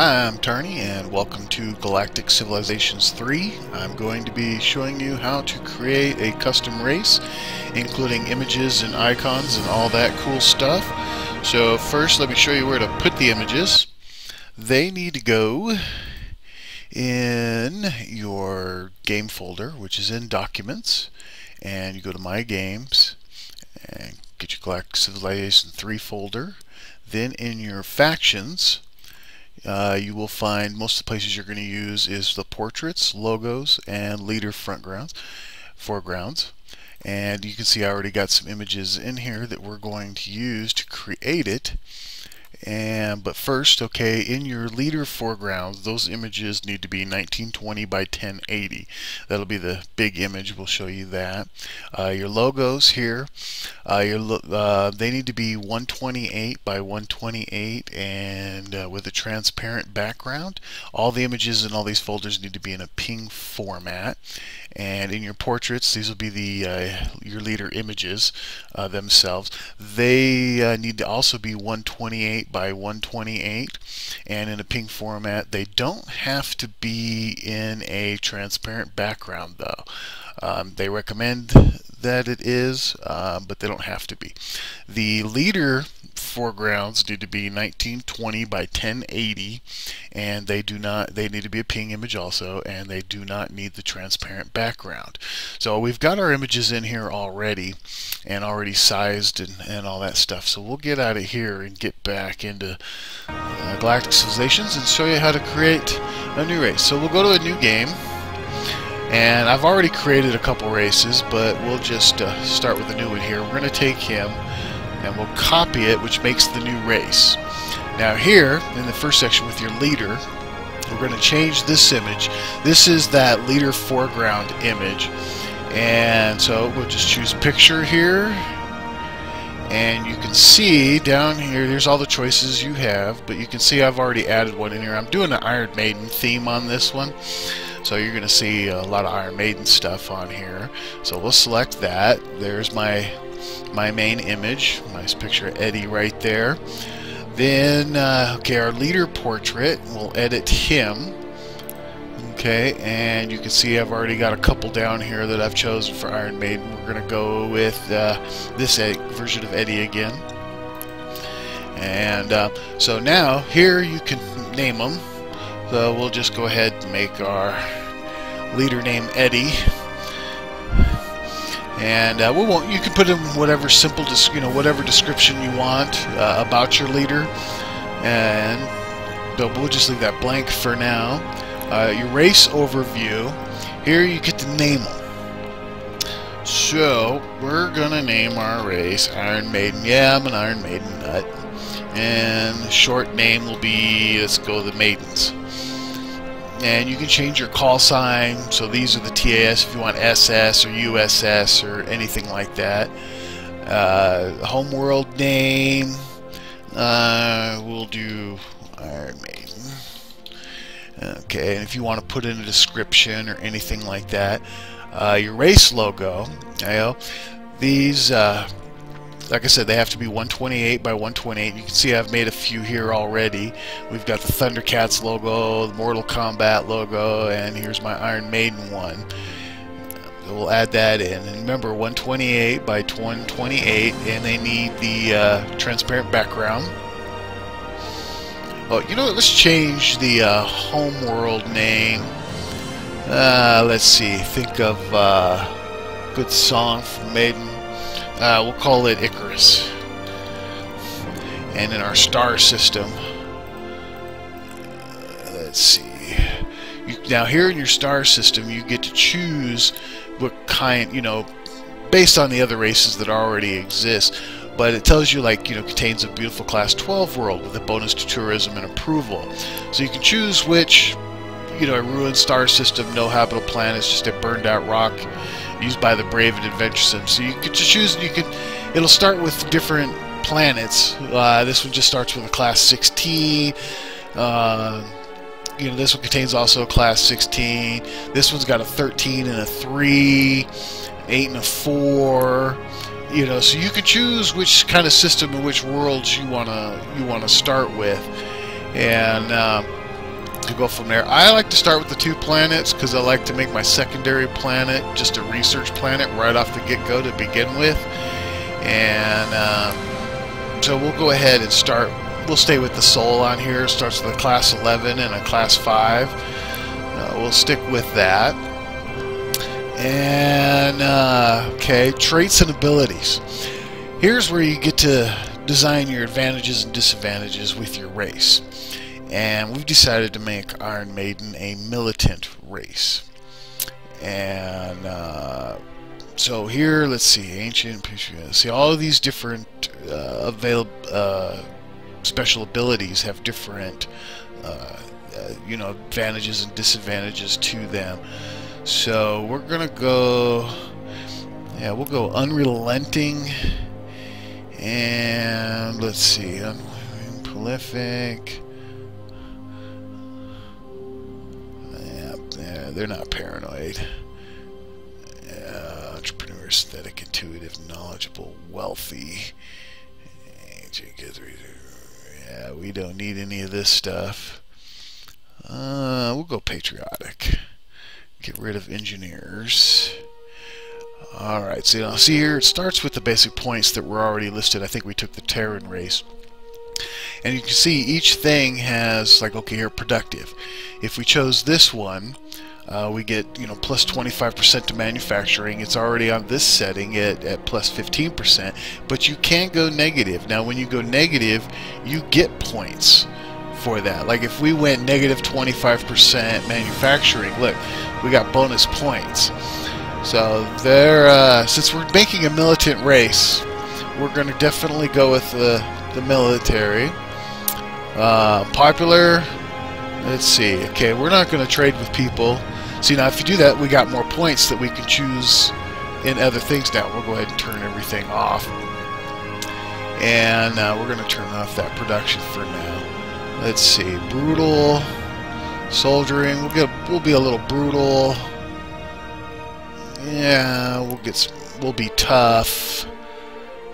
Hi, I'm Tarny and welcome to Galactic Civilizations 3. I'm going to be showing you how to create a custom race, including images and icons and all that cool stuff. So first let me show you where to put the images. They need to go in your game folder, which is in Documents, and you go to My Games and get your Galactic Civilization 3 folder. Then in your Factions, uh, you will find most of the places you're going to use is the portraits, logos, and leader front grounds, foregrounds. And you can see I already got some images in here that we're going to use to create it. And but first, okay, in your leader foregrounds, those images need to be 1920 by 1080. That'll be the big image. We'll show you that. Uh, your logos here, uh, your uh, they need to be 128 by 128 and uh, with a transparent background. All the images in all these folders need to be in a PNG format. And in your portraits, these will be the uh, your leader images uh, themselves. They need to also be 128 by 128 and in a PNG format. They don't have to be in a transparent background though. Um, they recommend that it is, uh, but they don't have to be. The leader foregrounds need to be 1920 by 1080 and they do not they need to be a PNG image also and they do not need the transparent background. So we've got our images in here already and already sized and, and all that stuff. So we'll get out of here and get back into uh, Galactic Civilizations and show you how to create a new race. So we'll go to a new game and I've already created a couple races but we'll just uh, start with a new one here we're going to take him and we'll copy it which makes the new race. Now here in the first section with your leader we're going to change this image. This is that leader foreground image and so we'll just choose picture here and you can see down here there's all the choices you have but you can see I've already added one in here. I'm doing an Iron Maiden theme on this one so you're going to see a lot of Iron Maiden stuff on here. So we'll select that. There's my my main image. Nice picture of Eddie right there. Then, uh, okay, our leader portrait, we'll edit him. Okay, and you can see I've already got a couple down here that I've chosen for Iron Maiden. We're going to go with uh, this version of Eddie again. And uh, so now, here you can name them. So we'll just go ahead and make our leader name Eddie and uh, we won't. You can put in whatever simple, you know, whatever description you want uh, about your leader, and but we'll just leave that blank for now. Uh, your race overview. Here you get to name them. So we're gonna name our race Iron Maiden. Yeah, I'm an Iron Maiden and short name will be let's go the Maidens. And you can change your call sign. So these are the TAS if you want SS or USS or anything like that. Uh, homeworld name uh, we'll do Iron Maiden. Okay and if you want to put in a description or anything like that uh, your race logo you know, these uh, like I said, they have to be 128 by 128. You can see I've made a few here already. We've got the Thundercats logo, the Mortal Kombat logo, and here's my Iron Maiden one. we'll add that in. And remember, 128 by 128, and they need the uh, transparent background. Oh, you know what? Let's change the uh, homeworld name. Uh, let's see. Think of uh, good song from Maiden. Uh, we'll call it Icarus. And in our star system, let's see. You, now here in your star system, you get to choose what kind, you know, based on the other races that already exist. But it tells you, like, you know, contains a beautiful Class 12 world with a bonus to tourism and approval. So you can choose which, you know, a ruined star system, no habitable planet, it's just a burned out rock used by the brave and adventuresome. So you could just choose. You could. It'll start with different planets. Uh, this one just starts with a class 16. Uh, you know, this one contains also a class 16. This one's got a 13 and a 3, 8 and a 4. You know, so you could choose which kind of system and which worlds you wanna you wanna start with, and uh, to go from there. I like to start with the two planets because I like to make my secondary planet just a research planet right off the get-go to begin with. And uh, so we'll go ahead and start. We'll stay with the Sol on here. It starts with a class 11 and a class 5. Uh, we'll stick with that. And, uh, okay, traits and abilities. Here's where you get to design your advantages and disadvantages with your race. And we've decided to make Iron Maiden a militant race. And uh, so here, let's see, ancient, see all of these different uh, available uh, special abilities have different, uh, uh, you know, advantages and disadvantages to them. So we're gonna go, yeah, we'll go unrelenting, and let's see, prolific. They're not paranoid. Uh, entrepreneur, aesthetic, intuitive, knowledgeable, wealthy. Yeah, we don't need any of this stuff. Uh, we'll go patriotic. Get rid of engineers. Alright, so you know, see here, it starts with the basic points that were already listed. I think we took the Terran race. And you can see each thing has, like, okay, here, productive. If we chose this one, uh, we get, you know, plus 25% to manufacturing. It's already on this setting at, at plus 15%, but you can go negative. Now, when you go negative, you get points for that. Like if we went negative 25% manufacturing, look, we got bonus points. So there, uh, since we're making a militant race, we're going to definitely go with the, the military. Uh, popular, let's see. Okay, we're not going to trade with people. See, now if you do that, we got more points that we can choose in other things now. We'll go ahead and turn everything off. And uh, we're going to turn off that production for now. Let's see. Brutal. Soldiering. We'll get. We'll be a little brutal. Yeah, we'll get. Some, we'll be tough.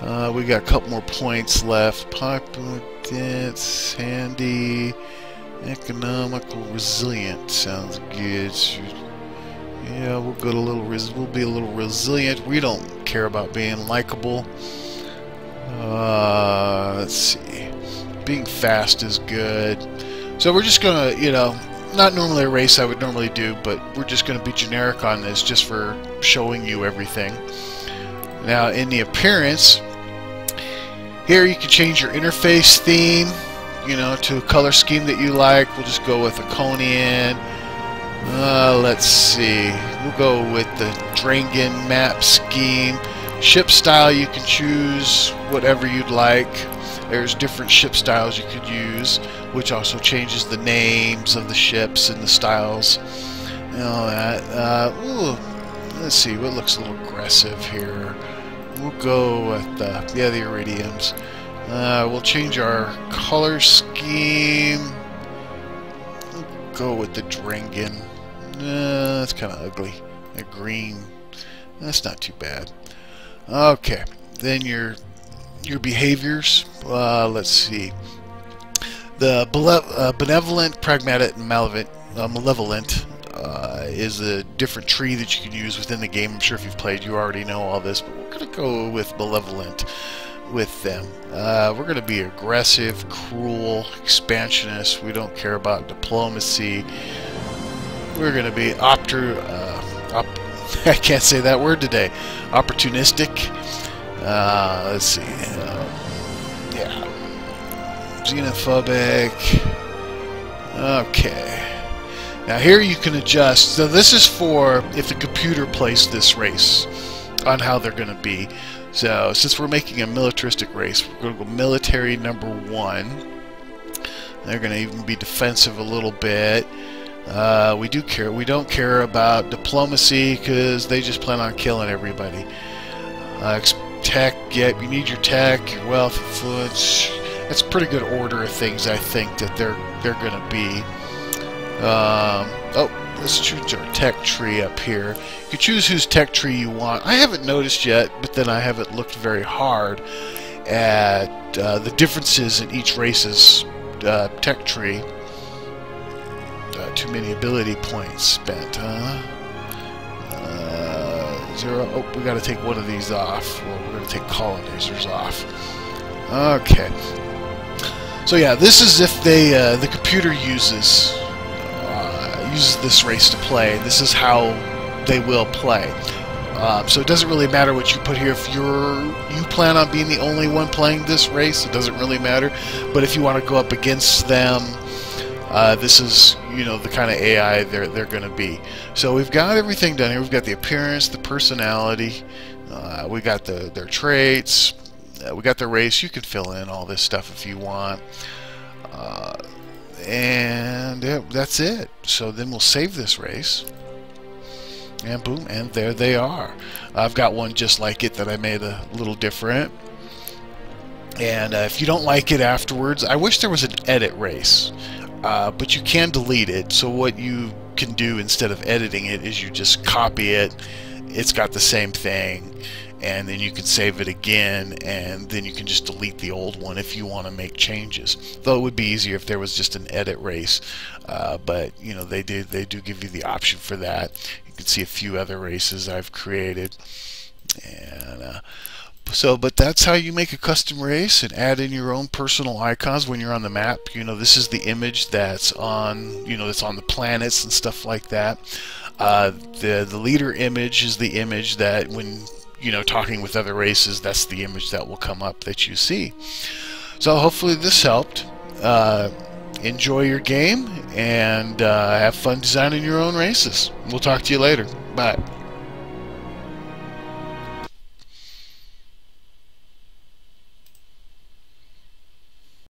Uh, we got a couple more points left. Popular, dense, handy, economical, resilient. Sounds good. Yeah, we'll go a little. We'll be a little resilient. We don't care about being likable. Uh, let's see. Being fast is good. So we're just gonna, you know, not normally a race I would normally do, but we're just gonna be generic on this just for showing you everything. Now, in the appearance, here you can change your interface theme, you know, to a color scheme that you like. We'll just go with Iconian. Uh, let's see. We'll go with the Drengin map scheme. Ship style, you can choose whatever you'd like. There's different ship styles you could use, which also changes the names of the ships and the styles and all that. Uh, ooh, let's see, what looks a little aggressive here? We'll go with the, yeah, the iridiums. Uh, we'll change our color scheme. We'll go with the Drengin. Uh, that's kind of ugly. A green. That's not too bad. Okay, then your your behaviors. Uh, let's see. The uh, benevolent, pragmatic, and malevolent, uh, malevolent uh, is a different tree that you can use within the game. I'm sure if you've played, you already know all this, but we're gonna go with malevolent with them. Uh, we're gonna be aggressive, cruel, expansionist. We don't care about diplomacy. We're gonna be opter. Uh, op I can't say that word today. Opportunistic. Uh, let's see. Uh, yeah. Xenophobic. Okay. Now here you can adjust. So this is for if the computer plays this race on how they're going to be. So since we're making a militaristic race, we're going to go military number one. They're going to even be defensive a little bit. Uh, we do care. We don't care about diplomacy because they just plan on killing everybody. Uh, tech, yep, you need your tech, your wealth, influence. That's pretty good order of things. I think that they're they're going to be. Um, oh, let's choose our tech tree up here. You can choose whose tech tree you want. I haven't noticed yet, but then I haven't looked very hard at uh, the differences in each race's uh, tech tree. too many ability points spent, huh? Uh, zero. Oh, we got to take one of these off. Well, we're going to take colonizers off. Okay. So yeah, this is if they uh, the computer uses uh, uses this race to play. This is how they will play. Um, so it doesn't really matter what you put here. If you're you plan on being the only one playing this race, it doesn't really matter. But if you want to go up against them, uh, this is you know the kind of AI they're they're going to be. So we've got everything done here. We've got the appearance, the personality, uh, we got the their traits, uh, we got the race. You can fill in all this stuff if you want. And that's it. So then we'll save this race. And boom and there they are. I've got one just like it that I made a little different. And uh, if you don't like it afterwards I wish there was an edit race uh, but you can delete it. So what you can do instead of editing it is you just copy it. It's got the same thing and then you can save it again and then you can just delete the old one if you want to make changes. Though it would be easier if there was just an edit race uh, but you know they do they do give you the option for that. You can see a few other races I've created and uh, so but that's how you make a custom race and add in your own personal icons when you're on the map. You know this is the image that's on you know that's on the planets and stuff like that. Uh, the the leader image is the image that when you know, talking with other races, that's the image that will come up that you see. So hopefully this helped. Uh, enjoy your game and uh, have fun designing your own races. We'll talk to you later. Bye.